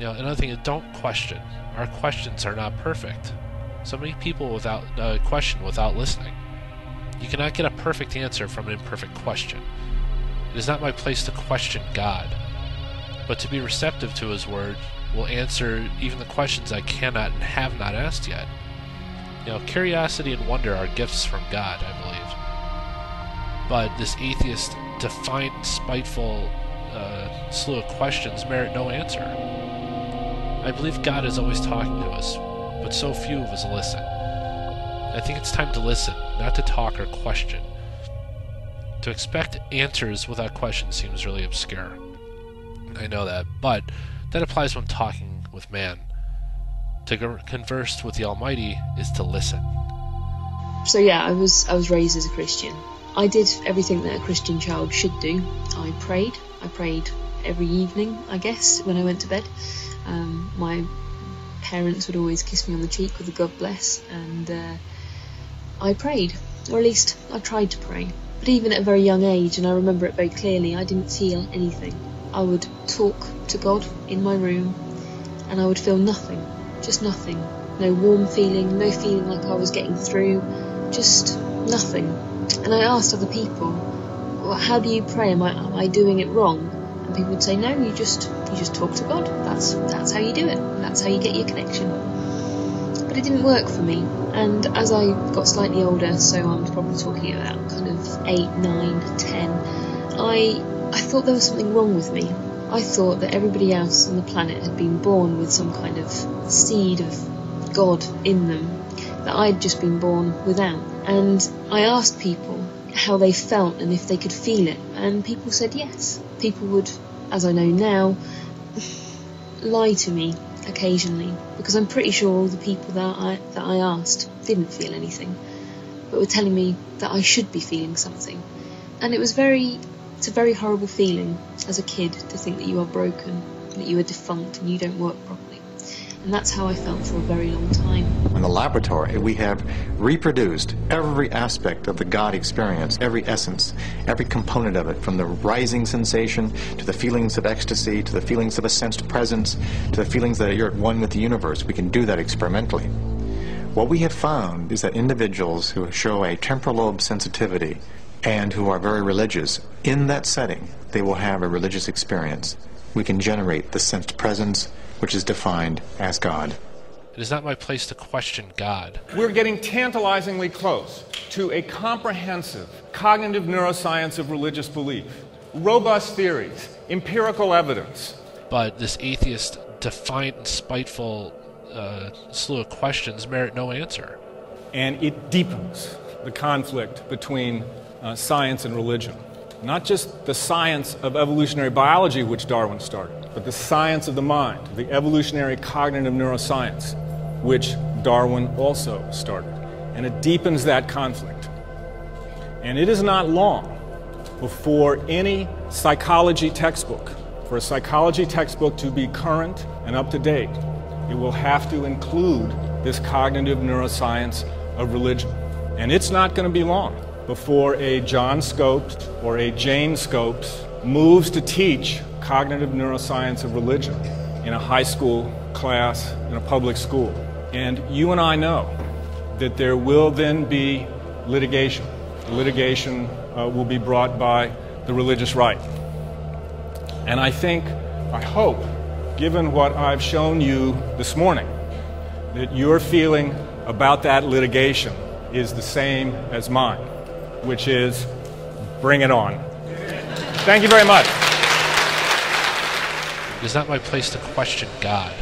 Know, another thing is don't question. Our questions are not perfect. So many people without uh, question without listening. You cannot get a perfect answer from an imperfect question. It is not my place to question God, but to be receptive to His Word will answer even the questions I cannot and have not asked yet. You know, curiosity and wonder are gifts from God, I believe. But this atheist, defiant, spiteful uh, slew of questions merit no answer. I believe God is always talking to us, but so few of us listen. I think it's time to listen, not to talk or question. To expect answers without question seems really obscure. I know that, but that applies when talking with man. To converse with the Almighty is to listen. So yeah, I was I was raised as a Christian. I did everything that a Christian child should do. I prayed. I prayed every evening, I guess, when I went to bed. Um, my parents would always kiss me on the cheek with a God bless, and uh, I prayed, or at least I tried to pray. But even at a very young age, and I remember it very clearly, I didn't feel anything. I would talk to God in my room, and I would feel nothing, just nothing. No warm feeling, no feeling like I was getting through, just nothing. And I asked other people, well, how do you pray? Am I, am I doing it wrong? And people would say, no, you just you just talk to God. That's that's how you do it. That's how you get your connection. But it didn't work for me. And as I got slightly older, so I'm probably talking about kind of eight, nine, ten, I I thought there was something wrong with me. I thought that everybody else on the planet had been born with some kind of seed of God in them that I'd just been born without. And I asked people how they felt and if they could feel it, and people said yes. People would, as I know now, lie to me occasionally because I'm pretty sure all the people that I that I asked didn't feel anything, but were telling me that I should be feeling something, and it was very it's a very horrible feeling as a kid to think that you are broken, that you are defunct and you don't work properly. And that's how I felt for a very long time. In the laboratory, we have reproduced every aspect of the God experience, every essence, every component of it, from the rising sensation to the feelings of ecstasy, to the feelings of a sensed presence, to the feelings that you're at one with the universe. We can do that experimentally. What we have found is that individuals who show a temporal lobe sensitivity and who are very religious, in that setting, they will have a religious experience. We can generate the sensed presence, which is defined as God. It is not my place to question God. We're getting tantalizingly close to a comprehensive cognitive neuroscience of religious belief, robust theories, empirical evidence. But this atheist, defiant, and spiteful uh, slew of questions merit no answer. And it deepens the conflict between uh, science and religion. Not just the science of evolutionary biology, which Darwin started, but the science of the mind, the evolutionary cognitive neuroscience, which Darwin also started. And it deepens that conflict. And it is not long before any psychology textbook, for a psychology textbook to be current and up to date, it will have to include this cognitive neuroscience of religion. And it's not going to be long before a John Scopes or a Jane Scopes moves to teach cognitive neuroscience of religion in a high school class in a public school. And you and I know that there will then be litigation. The litigation uh, will be brought by the religious right. And I think, I hope, given what I've shown you this morning, that your feeling about that litigation is the same as mine which is bring it on. Thank you very much. Is that my place to question God.